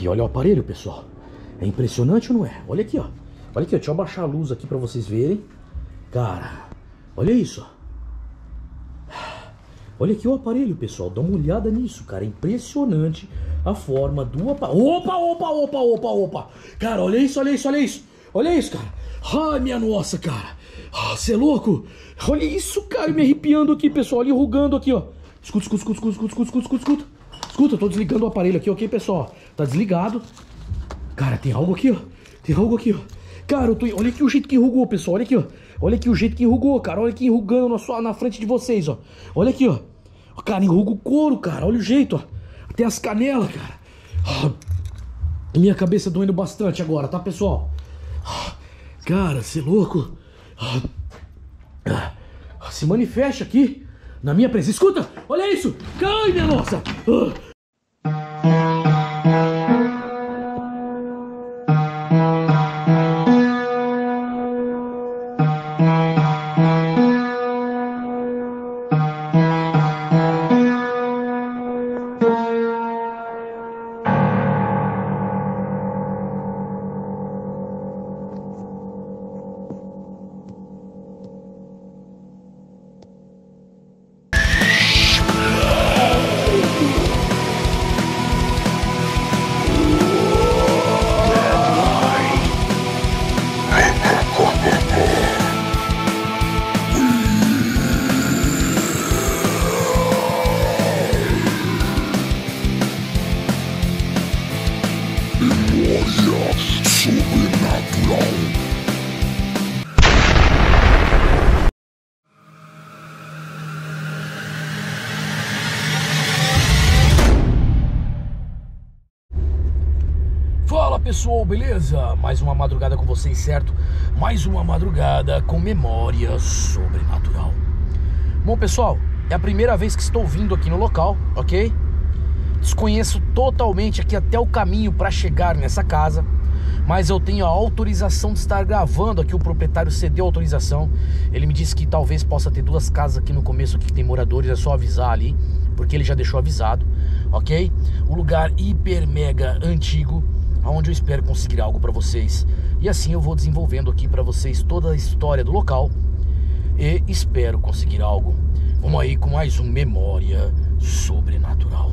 E olha o aparelho, pessoal. É impressionante ou não é? Olha aqui, ó. Olha aqui, ó. deixa eu abaixar a luz aqui pra vocês verem. Cara, olha isso. Olha aqui o aparelho, pessoal. Dá uma olhada nisso, cara. É impressionante a forma do aparelho. Opa, opa, opa, opa, opa. Cara, olha isso, olha isso, olha isso. Olha isso, cara. Ai, minha nossa, cara. Você ah, é louco? Olha isso, cara. Me arrepiando aqui, pessoal. Olha, enrugando aqui, ó. Escuta, escuta, escuta, escuta, escuta, escuta, escuta. Escuta, eu tô desligando o aparelho aqui, ok, pessoal? Tá desligado. Cara, tem algo aqui, ó. Tem algo aqui, ó. Cara, eu tô... olha aqui o jeito que enrugou, pessoal. Olha aqui, ó. Olha aqui o jeito que enrugou, cara. Olha aqui enrugando na, sua... na frente de vocês, ó. Olha aqui, ó. Cara, enruga o couro, cara. Olha o jeito, ó. Até as canelas, cara. Minha cabeça doendo bastante agora, tá, pessoal? Cara, você é louco? Ah, se manifeste aqui na minha presença. Escuta, olha isso. Cai, minha nossa. Pessoal, beleza? Mais uma madrugada com vocês, certo? Mais uma madrugada com memória sobrenatural. Bom, pessoal, é a primeira vez que estou vindo aqui no local, ok? Desconheço totalmente aqui até o caminho para chegar nessa casa, mas eu tenho a autorização de estar gravando aqui. O proprietário cedeu a autorização. Ele me disse que talvez possa ter duas casas aqui no começo que tem moradores, é só avisar ali, porque ele já deixou avisado, ok? O lugar hiper mega antigo onde eu espero conseguir algo para vocês. E assim eu vou desenvolvendo aqui para vocês toda a história do local e espero conseguir algo. Vamos aí com mais um Memória Sobrenatural.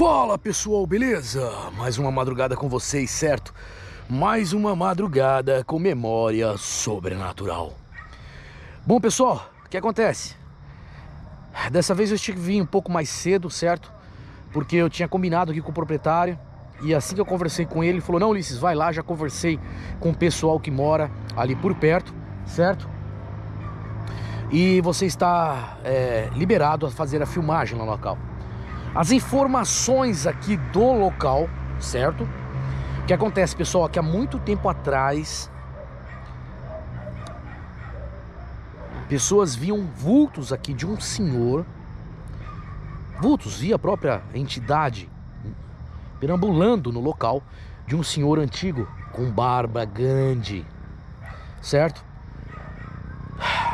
Fala pessoal, beleza? Mais uma madrugada com vocês, certo? Mais uma madrugada com memória sobrenatural. Bom pessoal, o que acontece? Dessa vez eu tive que vir um pouco mais cedo, certo? Porque eu tinha combinado aqui com o proprietário e assim que eu conversei com ele, ele falou: Não, Ulisses, vai lá. Já conversei com o pessoal que mora ali por perto, certo? E você está é, liberado a fazer a filmagem no local as informações aqui do local, certo? O que acontece, pessoal, que há muito tempo atrás pessoas viam vultos aqui de um senhor, vultos via a própria entidade perambulando no local de um senhor antigo com barba grande, certo?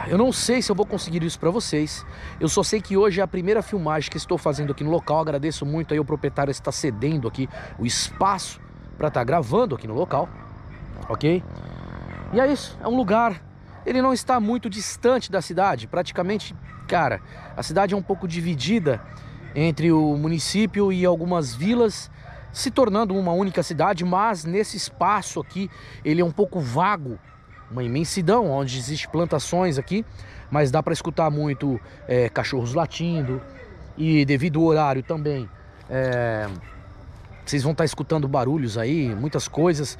Eu não sei se eu vou conseguir isso para vocês. Eu só sei que hoje é a primeira filmagem que estou fazendo aqui no local. Agradeço muito aí o proprietário está cedendo aqui o espaço para estar tá gravando aqui no local. OK? E é isso, é um lugar ele não está muito distante da cidade, praticamente, cara, a cidade é um pouco dividida entre o município e algumas vilas, se tornando uma única cidade, mas nesse espaço aqui ele é um pouco vago uma imensidão onde existe plantações aqui, mas dá para escutar muito é, cachorros latindo e devido ao horário também é, vocês vão estar tá escutando barulhos aí, muitas coisas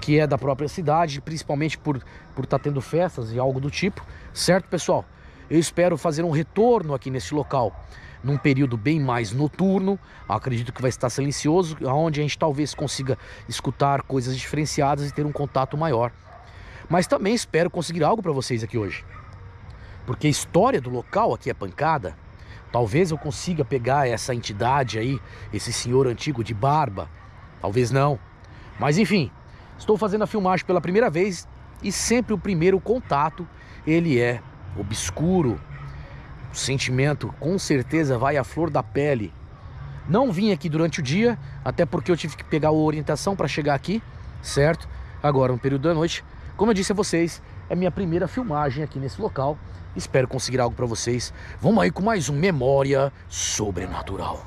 que é da própria cidade, principalmente por por estar tá tendo festas e algo do tipo, certo pessoal? Eu espero fazer um retorno aqui nesse local num período bem mais noturno, acredito que vai estar silencioso, onde a gente talvez consiga escutar coisas diferenciadas e ter um contato maior mas também espero conseguir algo para vocês aqui hoje. Porque a história do local aqui é pancada. Talvez eu consiga pegar essa entidade aí, esse senhor antigo de barba. Talvez não. Mas enfim, estou fazendo a filmagem pela primeira vez e sempre o primeiro contato, ele é obscuro. O sentimento com certeza vai à flor da pele. Não vim aqui durante o dia, até porque eu tive que pegar a orientação para chegar aqui, certo? Agora, no período da noite, como eu disse a vocês, é minha primeira filmagem aqui nesse local. Espero conseguir algo para vocês. Vamos aí com mais um Memória Sobrenatural.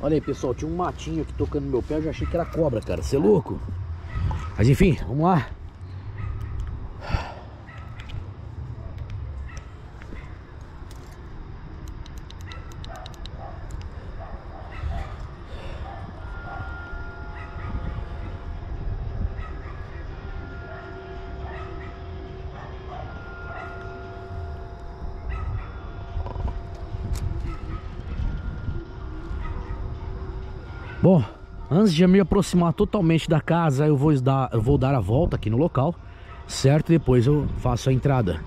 Olha aí, pessoal, tinha um matinho aqui tocando no meu pé, eu já achei que era cobra, cara. Você é louco? Mas enfim, vamos lá. Bom, antes de me aproximar totalmente da casa, eu vou dar, eu vou dar a volta aqui no local, certo? Depois eu faço a entrada.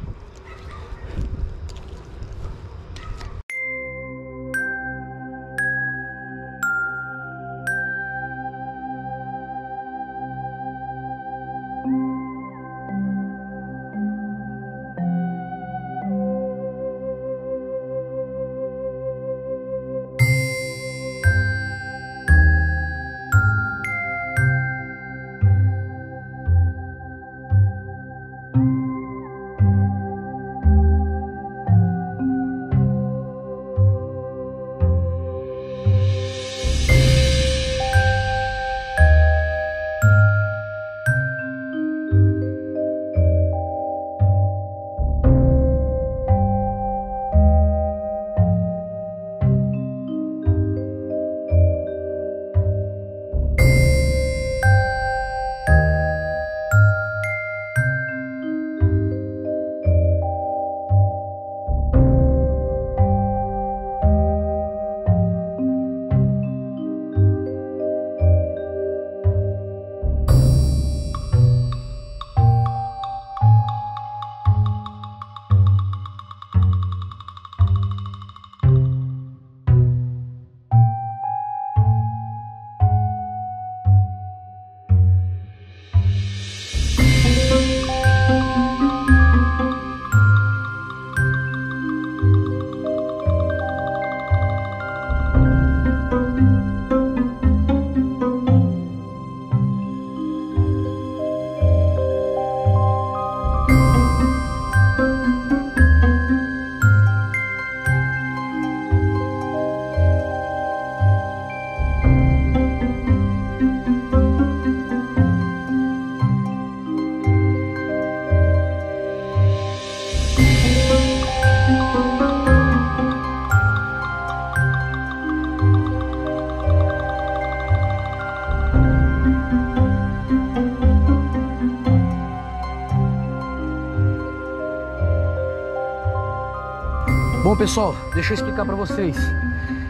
Pessoal, deixa eu explicar pra vocês.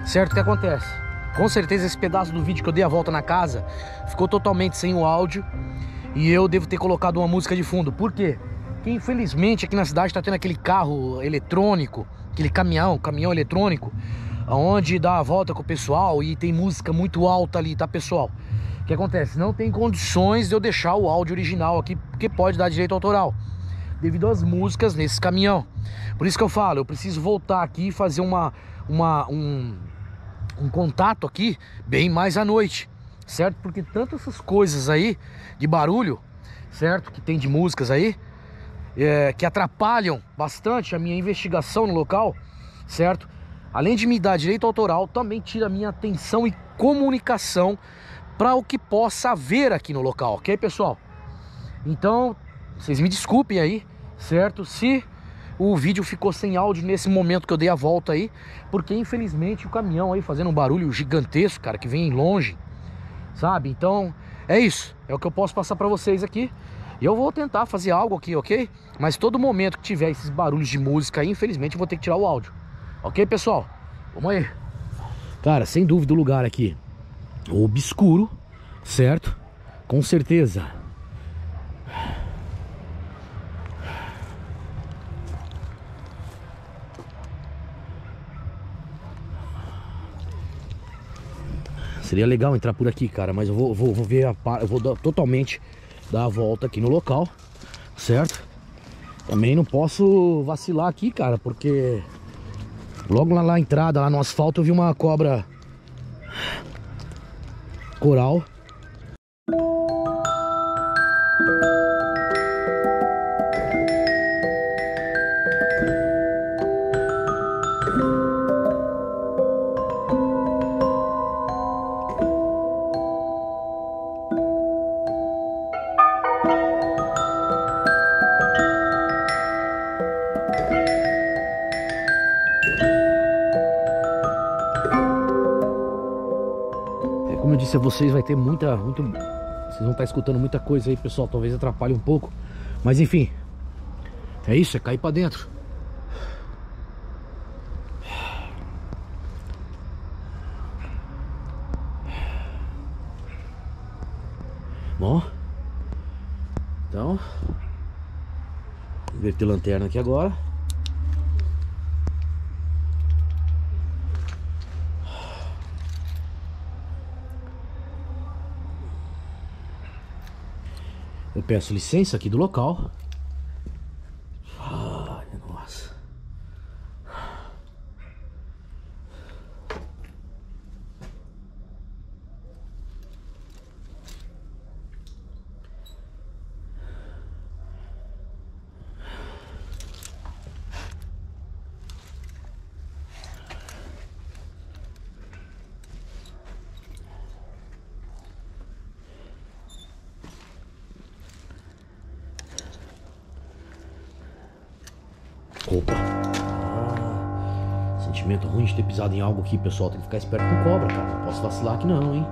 Certo o que acontece? Com certeza esse pedaço do vídeo que eu dei a volta na casa ficou totalmente sem o áudio e eu devo ter colocado uma música de fundo. Por quê? Porque infelizmente aqui na cidade tá tendo aquele carro eletrônico, aquele caminhão, caminhão eletrônico, onde dá a volta com o pessoal e tem música muito alta ali, tá, pessoal? O que acontece? Não tem condições de eu deixar o áudio original aqui, porque pode dar direito autoral devido às músicas nesse caminhão. Por isso que eu falo, eu preciso voltar aqui e fazer uma, uma, um, um contato aqui bem mais à noite, certo? Porque tanto essas coisas aí de barulho, certo? Que tem de músicas aí, é, que atrapalham bastante a minha investigação no local, certo? Além de me dar direito autoral, também tira minha atenção e comunicação para o que possa haver aqui no local, ok, pessoal? Então, vocês me desculpem aí, certo? Se o vídeo ficou sem áudio nesse momento que eu dei a volta aí, porque infelizmente o caminhão aí fazendo um barulho gigantesco, cara, que vem longe, sabe? Então, é isso, é o que eu posso passar para vocês aqui. E eu vou tentar fazer algo aqui, ok? Mas todo momento que tiver esses barulhos de música aí, infelizmente eu vou ter que tirar o áudio. Ok, pessoal? Vamos aí. Cara, sem dúvida o lugar aqui obscuro, certo? Com certeza Seria legal entrar por aqui, cara, mas eu vou, vou, vou ver a eu vou dar, totalmente dar a volta aqui no local, certo? Também não posso vacilar aqui, cara, porque logo lá na entrada, lá no asfalto, eu vi uma cobra coral vai ter muita, muito, vocês vão estar escutando muita coisa aí, pessoal, talvez atrapalhe um pouco, mas enfim, é isso, é cair para dentro. Bom, então, inverter lanterna aqui agora. Eu peço licença aqui do local Opa. Ah, sentimento ruim de ter pisado em algo aqui, pessoal. Tem que ficar esperto com cobra, cara. Não posso vacilar aqui não, hein.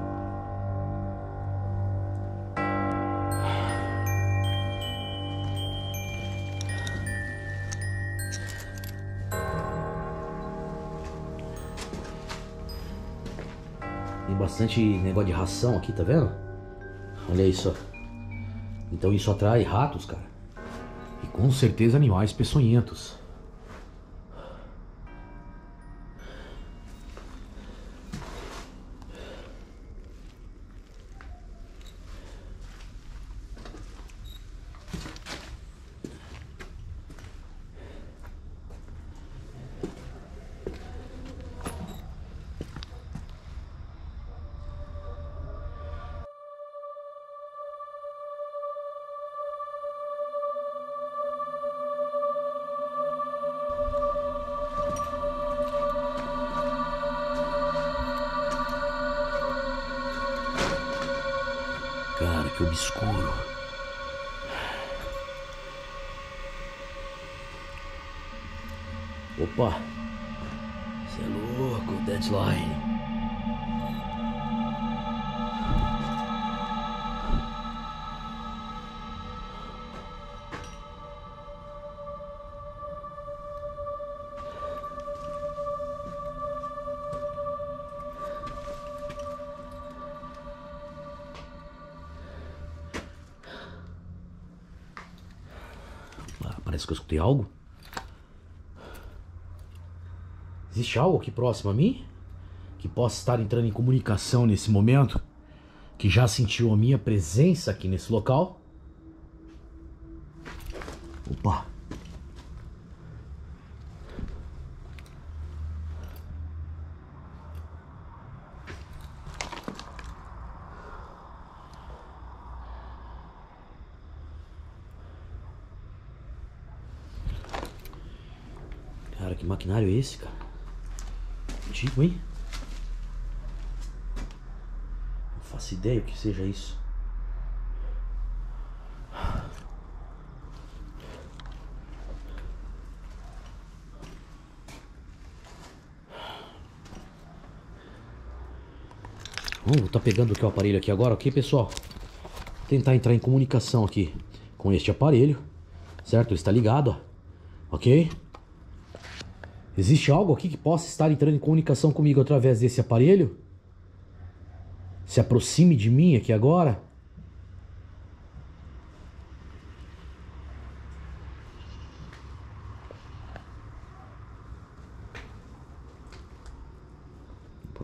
Tem bastante negócio de ração aqui, tá vendo? Olha isso. Então isso atrai ratos, cara. E com certeza animais peçonhentos. Obscuro. Opa! Você é louco, deadline. Parece que eu escutei algo. Existe algo aqui próximo a mim? Que possa estar entrando em comunicação nesse momento? Que já sentiu a minha presença aqui nesse local? Opa! Cara, que maquinário é esse, cara? Antigo, hein? Não faço ideia o que seja isso. Vamos tá pegando aqui o aparelho aqui agora, ok, pessoal? Vou tentar entrar em comunicação aqui com este aparelho, certo? Ele está ligado, ó. ok? Existe algo aqui que possa estar entrando em comunicação comigo através desse aparelho? Se aproxime de mim aqui agora.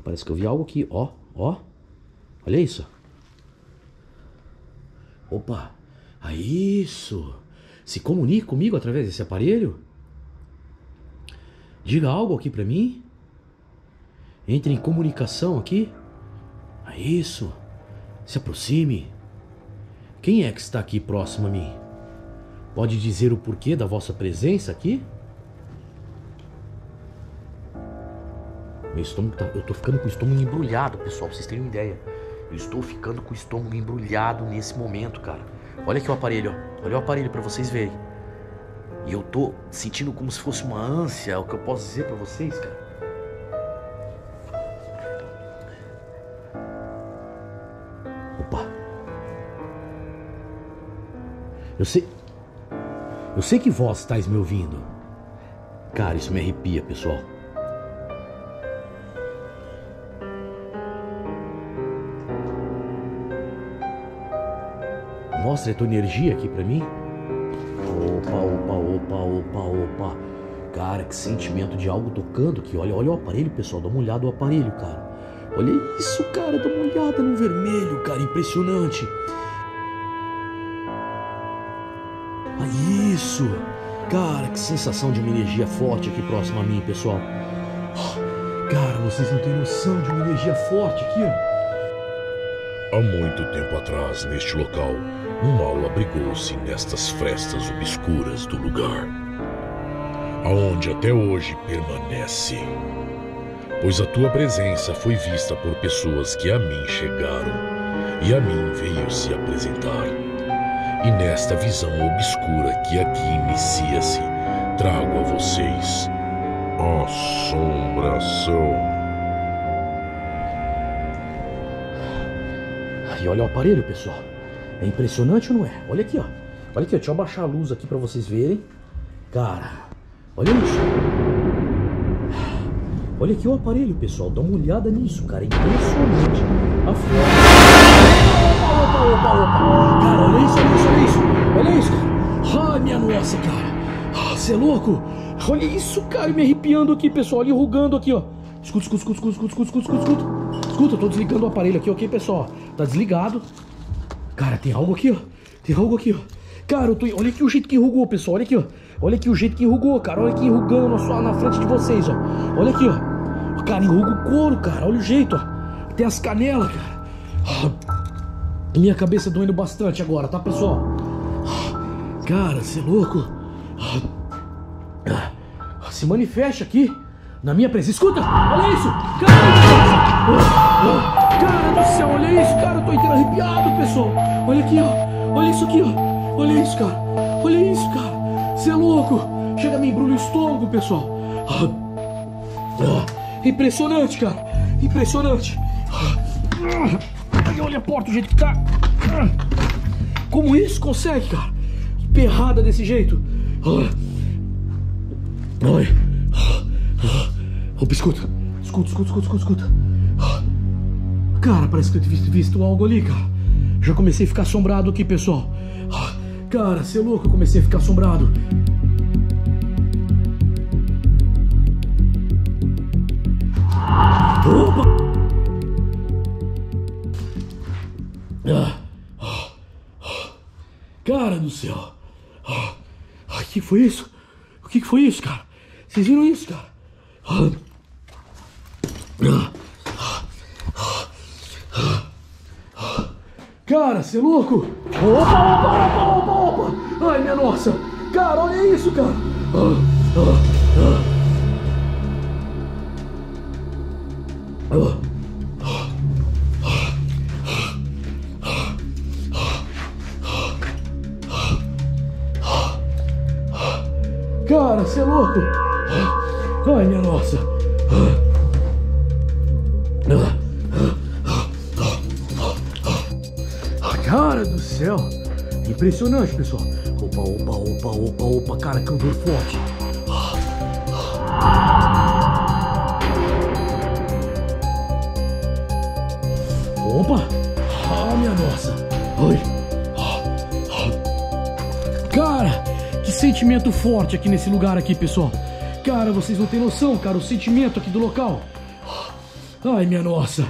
Parece que eu vi algo aqui, ó, ó. Olha isso. Opa, ah, isso. Se comunique comigo através desse aparelho? Diga algo aqui para mim. Entre em comunicação aqui. É isso. Se aproxime. Quem é que está aqui próximo a mim? Pode dizer o porquê da vossa presença aqui? Meu estômago tá. Eu tô ficando com o estômago embrulhado, pessoal, pra vocês terem uma ideia. Eu estou ficando com o estômago embrulhado nesse momento, cara. Olha aqui o aparelho, ó. Olha o aparelho para vocês verem. E eu tô sentindo como se fosse uma ânsia, é o que eu posso dizer para vocês, cara. Opa. Eu sei. Eu sei que vós estáis me ouvindo. Cara, isso me arrepia, pessoal. Mostra a tua energia aqui para mim. Opa, opa, opa, opa, opa. Cara, que sentimento de algo tocando aqui. Olha, olha o aparelho, pessoal. Dá uma olhada no aparelho, cara. Olha isso, cara. Dá uma olhada no vermelho, cara. Impressionante. Ah, isso. Cara, que sensação de uma energia forte aqui próximo a mim, pessoal. Cara, vocês não têm noção de uma energia forte aqui, ó. Há muito tempo atrás, neste local, um mal abrigou-se nestas frestas obscuras do lugar, aonde até hoje permanece. Pois a tua presença foi vista por pessoas que a mim chegaram, e a mim veio se apresentar. E nesta visão obscura que aqui inicia-se, trago a vocês assombração. E olha o aparelho, pessoal. É impressionante ou não é? Olha aqui, ó. Olha aqui, ó. deixa eu abaixar a luz aqui para vocês verem. Cara, olha isso. Olha aqui o aparelho, pessoal. Dá uma olhada nisso, cara. É impressionante a forma. Opa, opa, opa, opa. Cara, olha isso, olha isso, olha isso. Olha isso, cara. Ai, minha nossa, cara. Você é louco? Olha isso, cara. Me arrepiando aqui, pessoal. Olha, enrugando aqui, ó. Escuta, escuta, escuta, escuta, escuta, escuta, escuta, escuta. Escuta, eu tô desligando o aparelho aqui, ok, pessoal? Tá desligado. Cara, tem algo aqui, ó. Tem algo aqui, ó. Cara, eu tô. Olha aqui o jeito que enrugou, pessoal. Olha aqui, ó. Olha aqui o jeito que enrugou, cara. Olha aqui enrugando na, na frente de vocês, ó. Olha aqui, ó. Cara, enruga o couro, cara. Olha o jeito, ó. Tem as canelas, cara. Minha cabeça doendo bastante agora, tá, pessoal? Cara, você é louco. Se manifesta aqui na minha presença. Escuta! Olha isso! Cara! Cara do céu, olha isso, cara. Eu tô inteiro arrepiado, pessoal. Olha aqui, ó. Olha isso aqui, ó. Olha isso, cara. Olha isso, cara. Você é louco. Chega me embrulha o estômago, pessoal. Ah, impressionante, cara. Impressionante. Olha a porta, o jeito que tá. Como isso consegue, cara? Perrada desse jeito. Olha. Opa, escuta. Escuta, escuta, escuta, escuta, escuta. Cara, parece que eu tinha visto algo ali, cara. Já comecei a ficar assombrado aqui, pessoal. Ah, cara, você é louco, eu comecei a ficar assombrado. Opa! Ah, ah, cara do céu! O que foi isso? O que foi isso, cara? Vocês viram isso, cara? Cara, você é louco? Opa, opa, opa, opa, opa! Ai, minha nossa! Cara, olha isso, cara! Cara, você é louco? Ai, minha nossa! Cara do céu! Impressionante, pessoal! Opa, opa, opa, opa, opa, cara, que odor forte! Opa! Ah, minha nossa! Ai! Cara, que sentimento forte aqui nesse lugar aqui, pessoal! Cara, vocês não têm noção, cara, o sentimento aqui do local! Ai, minha nossa!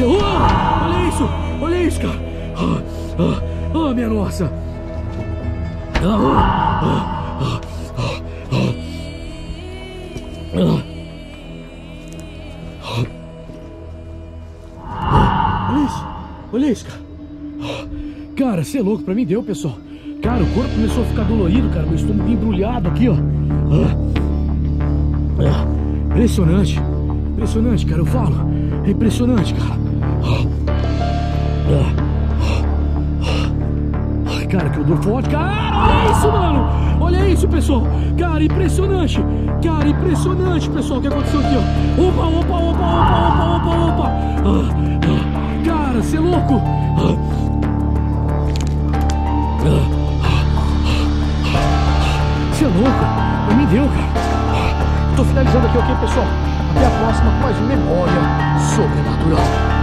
Você... Oh, olha isso, olha isso, cara. Ah, ah, ah minha nossa. Ah. Olha isso, olha isso, cara. Cara, você é louco, pra mim deu, pessoal. Cara, o corpo começou a ficar dolorido, cara. Meu estômago embrulhado aqui, ó. Impressionante, impressionante, cara. Eu falo, é impressionante, cara. Cara, que odor forte, cara. Olha isso, mano. Olha isso, pessoal. Cara, impressionante. Cara, impressionante, pessoal. O que aconteceu aqui, ó. Opa, opa, opa, opa, opa, opa, opa. Ah, ah, cara, você é louco. Você é louco. Pra mim deu, cara. Tô finalizando aqui, ok, pessoal? Até a próxima com mais uma memória sobrenatural.